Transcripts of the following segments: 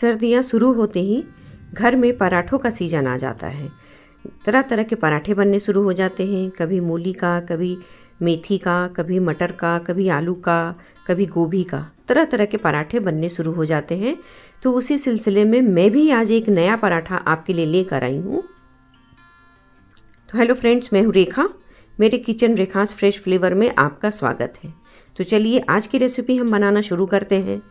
सर्दियाँ शुरू होते ही घर में पराठों का सीज़न आ जाता है। तरह तरह के पराठे बनने शुरू हो जाते हैं। कभी मूली का, कभी मेथी का, कभी मटर का, कभी आलू का, कभी गोभी का। तरह तरह के पराठे बनने शुरू हो जाते हैं। तो उसी सिलसिले में मैं भी आज एक नया पराठा आपके लिए लेकर आई हूँ। तो हेलो फ्रेंड्स, मैं हूँ रेखा। मेरे किचन रेखास फ्रेश फ्लेवर में आपका स्वागत है। तो चलिए आज की रेसिपी हम बनाना शुरू करते हैं।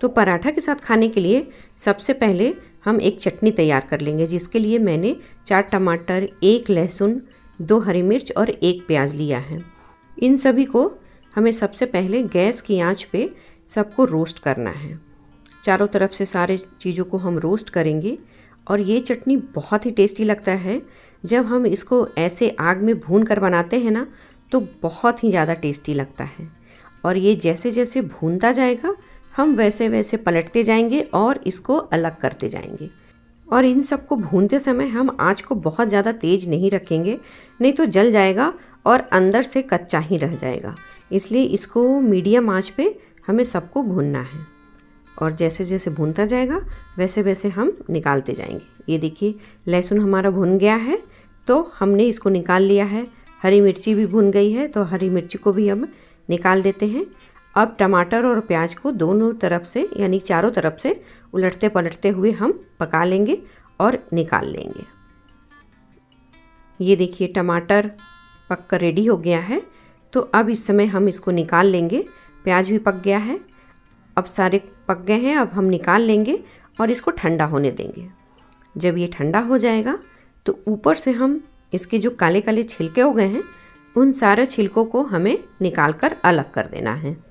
तो पराठा के साथ खाने के लिए सबसे पहले हम एक चटनी तैयार कर लेंगे, जिसके लिए मैंने चार टमाटर, एक लहसुन, दो हरी मिर्च और एक प्याज लिया है। इन सभी को हमें सबसे पहले गैस की आँच पे सबको रोस्ट करना है। चारों तरफ़ से सारे चीज़ों को हम रोस्ट करेंगे और ये चटनी बहुत ही टेस्टी लगता है। जब हम इसको ऐसे आग में भून कर बनाते हैं ना तो बहुत ही ज़्यादा टेस्टी लगता है। और ये जैसे जैसे भूनता जाएगा हम वैसे वैसे पलटते जाएँगे और इसको अलग करते जाएँगे। और इन सबको भूनते समय हम आँच को बहुत ज़्यादा तेज़ नहीं रखेंगे, नहीं तो जल जाएगा और अंदर से कच्चा ही रह जाएगा। इसलिए इसको मीडियम आँच पे हमें सबको भूनना है। और जैसे जैसे भूनता जाएगा, वैसे वैसे हम निकालते जाएँगे। ये देखिए, लहसुन हमारा भुन गया है तो हमने इसको निकाल लिया है। हरी मिर्ची भी भुन गई है तो हरी मिर्ची को भी हम निकाल देते हैं। अब टमाटर और प्याज को दोनों तरफ़ से, यानी चारों तरफ़ से उलटते पलटते हुए हम पका लेंगे और निकाल लेंगे। ये देखिए टमाटर पक कर रेडी हो गया है। तो अब इस समय हम इसको निकाल लेंगे। प्याज भी पक गया है। अब सारे पक गए हैं, अब हम निकाल लेंगे और इसको ठंडा होने देंगे। जब ये ठंडा हो जाएगा तो ऊपर से हम इसके जो काले काले छिलके हो गए हैं, उन सारे छिलकों को हमें निकाल कर अलग कर देना है।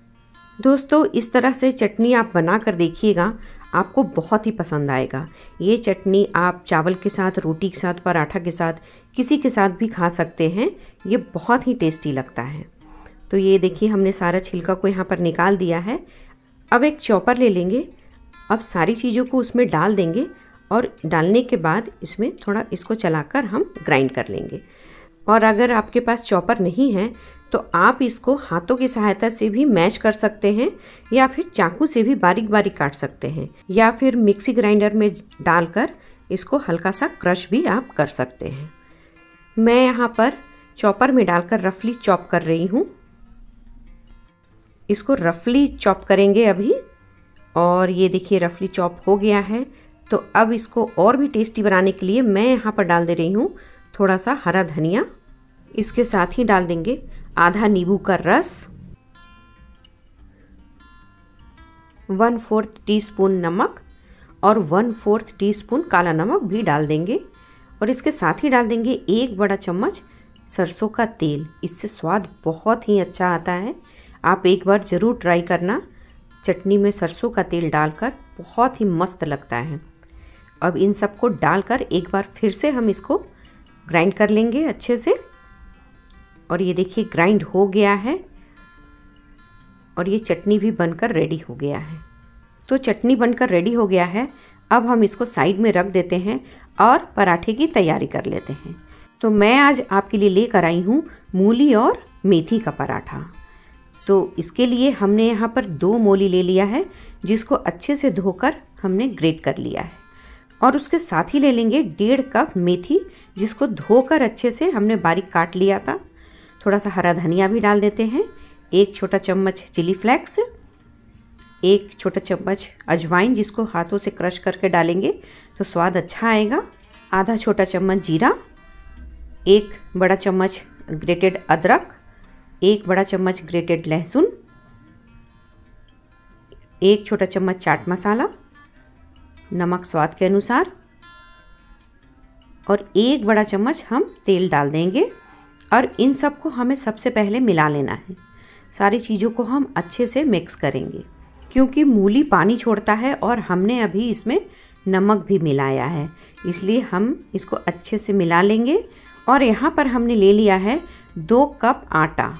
दोस्तों, इस तरह से चटनी आप बना कर देखिएगा, आपको बहुत ही पसंद आएगा। ये चटनी आप चावल के साथ, रोटी के साथ, पराठा के साथ, किसी के साथ भी खा सकते हैं। ये बहुत ही टेस्टी लगता है। तो ये देखिए, हमने सारा छिलका को यहाँ पर निकाल दिया है। अब एक चॉपर ले लेंगे। अब सारी चीज़ों को उसमें डाल देंगे और डालने के बाद इसमें थोड़ा इसको चलाकर हम ग्राइंड कर लेंगे। और अगर आपके पास चॉपर नहीं है तो आप इसको हाथों की सहायता से भी मैश कर सकते हैं, या फिर चाकू से भी बारीक बारीक काट सकते हैं, या फिर मिक्सी ग्राइंडर में डालकर इसको हल्का सा क्रश भी आप कर सकते हैं। मैं यहाँ पर चॉपर में डालकर रफली चॉप कर रही हूँ। इसको रफली चॉप करेंगे अभी, और ये देखिए रफली चॉप हो गया है। तो अब इसको और भी टेस्टी बनाने के लिए मैं यहाँ पर डाल दे रही हूँ थोड़ा सा हरा धनिया। इसके साथ ही डाल देंगे आधा नींबू का रस वन फोर्थ टीस्पून नमक और वन फोर्थ टीस्पून काला नमक भी डाल देंगे। और इसके साथ ही डाल देंगे एक बड़ा चम्मच सरसों का तेल। इससे स्वाद बहुत ही अच्छा आता है। आप एक बार ज़रूर ट्राई करना। चटनी में सरसों का तेल डालकर बहुत ही मस्त लगता है। अब इन सबको डालकर एक बार फिर से हम इसको ग्राइंड कर लेंगे अच्छे से। और ये देखिए ग्राइंड हो गया है और ये चटनी भी बनकर रेडी हो गया है। तो चटनी बनकर रेडी हो गया है। अब हम इसको साइड में रख देते हैं और पराठे की तैयारी कर लेते हैं। तो मैं आज आपके लिए लेकर आई हूँ मूली और मेथी का पराठा। तो इसके लिए हमने यहाँ पर दो मूली ले लिया है, जिसको अच्छे से धोकर हमने ग्रेट कर लिया है। और उसके साथ ही ले लेंगे डेढ़ कप मेथी, जिसको धोकर अच्छे से हमने बारीक काट लिया था। थोड़ा सा हरा धनिया भी डाल देते हैं। एक छोटा चम्मच चिली फ्लेक्स, एक छोटा चम्मच अजवाइन जिसको हाथों से क्रश करके डालेंगे तो स्वाद अच्छा आएगा। आधा छोटा चम्मच जीरा, एक बड़ा चम्मच ग्रेटेड अदरक, एक बड़ा चम्मच ग्रेटेड लहसुन, एक छोटा चम्मच चाट मसाला, नमक स्वाद के अनुसार, और एक बड़ा चम्मच हम तेल डाल देंगे। और इन सबको हमें सबसे पहले मिला लेना है। सारी चीज़ों को हम अच्छे से मिक्स करेंगे, क्योंकि मूली पानी छोड़ता है और हमने अभी इसमें नमक भी मिलाया है। इसलिए हम इसको अच्छे से मिला लेंगे और यहाँ पर हमने ले लिया है दो कप आटा।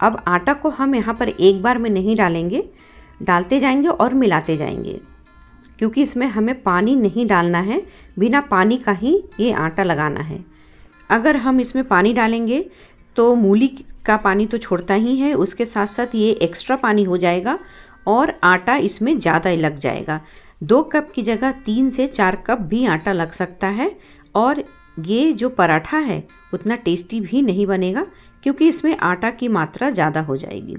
अब आटा को हम यहाँ पर एक बार में नहीं डालेंगे, डालते जाएँगे और मिलाते जाएँगे, क्योंकि इसमें हमें पानी नहीं डालना है, बिना पानी का ही ये आटा लगाना है। अगर हम इसमें पानी डालेंगे तो मूली का पानी तो छोड़ता ही है, उसके साथ साथ ये एक्स्ट्रा पानी हो जाएगा और आटा इसमें ज़्यादा लग जाएगा। दो कप की जगह तीन से चार कप भी आटा लग सकता है और ये जो पराठा है, उतना टेस्टी भी नहीं बनेगा, क्योंकि इसमें आटा की मात्रा ज़्यादा हो जाएगी।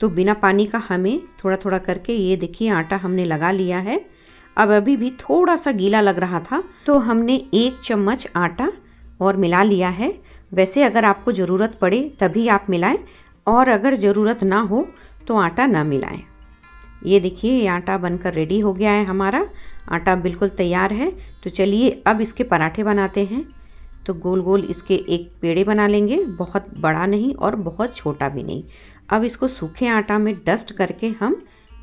तो बिना पानी का हमें थोड़ा थोड़ा करके ये देखिए, आटा हमने लगा लिया है। अब अभी भी थोड़ा सा गीला लग रहा था तो हमने एक चम्मच आटा और मिला लिया है। वैसे अगर आपको ज़रूरत पड़े, तभी आप मिलाएँ और अगर ज़रूरत ना हो तो आटा ना मिलाएँ। ये देखिए, ये आटा बनकर रेडी हो गया है हमारा। आटा बिल्कुल तैयार है। तो चलिए अब इसके पराठे बनाते हैं। तो गोल गोल इसके एक पेड़े बना लेंगे। बहुत बड़ा नहीं और बहुत छोटा भी नहीं। अब इसको सूखे आटा में डस्ट करके हम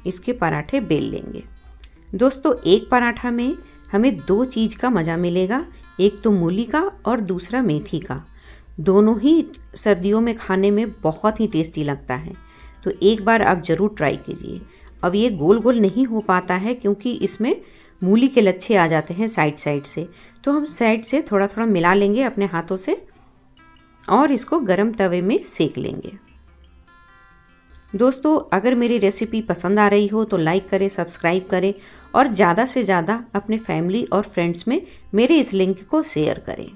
इसके पराठे बेल लेंगे। दोस्तों, एक पराठा में हमें दो चीज़ का मज़ा मिलेगा। एक तो मूली का और दूसरा मेथी का। दोनों ही सर्दियों में खाने में बहुत ही टेस्टी लगता है। तो एक बार आप ज़रूर ट्राई कीजिए। अब ये गोल गोल नहीं हो पाता है क्योंकि इसमें मूली के लच्छे आ जाते हैं साइड साइड से। तो हम साइड से थोड़ा थोड़ा मिला लेंगे अपने हाथों से और इसको गरम तवे में सेक लेंगे। दोस्तों, अगर मेरी रेसिपी पसंद आ रही हो तो लाइक करें सब्सक्राइब करें और ज़्यादा से ज़्यादा अपने फैमिली और फ्रेंड्स में मेरे इस लिंक को शेयर करें।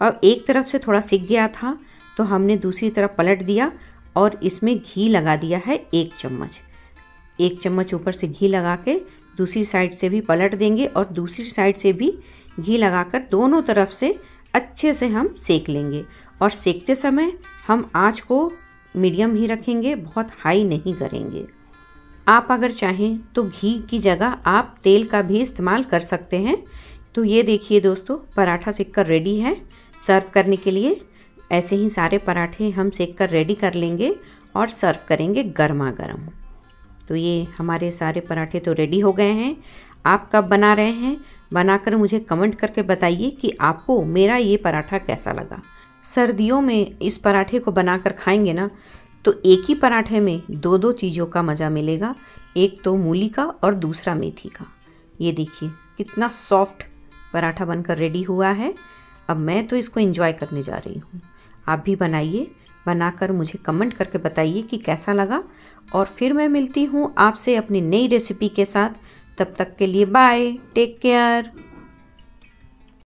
अब एक तरफ़ से थोड़ा सीख गया था तो हमने दूसरी तरफ़ पलट दिया और इसमें घी लगा दिया है एक चम्मच। एक चम्मच ऊपर से घी लगा के दूसरी साइड से भी पलट देंगे और दूसरी साइड से भी घी लगाकर दोनों तरफ़ से अच्छे से हम सेक लेंगे और सेकते समय हम आँच को मीडियम ही रखेंगे, बहुत हाई नहीं करेंगे। आप अगर चाहें तो घी की जगह आप तेल का भी इस्तेमाल कर सकते हैं। तो ये देखिए दोस्तों, पराठा सेक कर रेडी है। सर्व करने के लिए ऐसे ही सारे पराठे हम सेक कर रेडी कर लेंगे और सर्व करेंगे गर्मा गर्म तो ये हमारे सारे पराठे तो रेडी हो गए हैं। आप कब बना रहे हैं? बनाकर मुझे कमेंट करके बताइए कि आपको मेरा ये पराठा कैसा लगा। सर्दियों में इस पराठे को बनाकर खाएँगे ना तो एक ही पराठे में दो दो चीज़ों का मज़ा मिलेगा। एक तो मूली का और दूसरा मेथी का। ये देखिए, कितना सॉफ्ट पराठा बनकर रेडी हुआ है। अब मैं तो इसको एंजॉय करने जा रही हूँ। आप भी बनाइए, बनाकर मुझे कमेंट करके बताइए कि कैसा लगा। और फिर मैं मिलती हूँ आपसे अपनी नई रेसिपी के साथ। तब तक के लिए बाय टेक केयर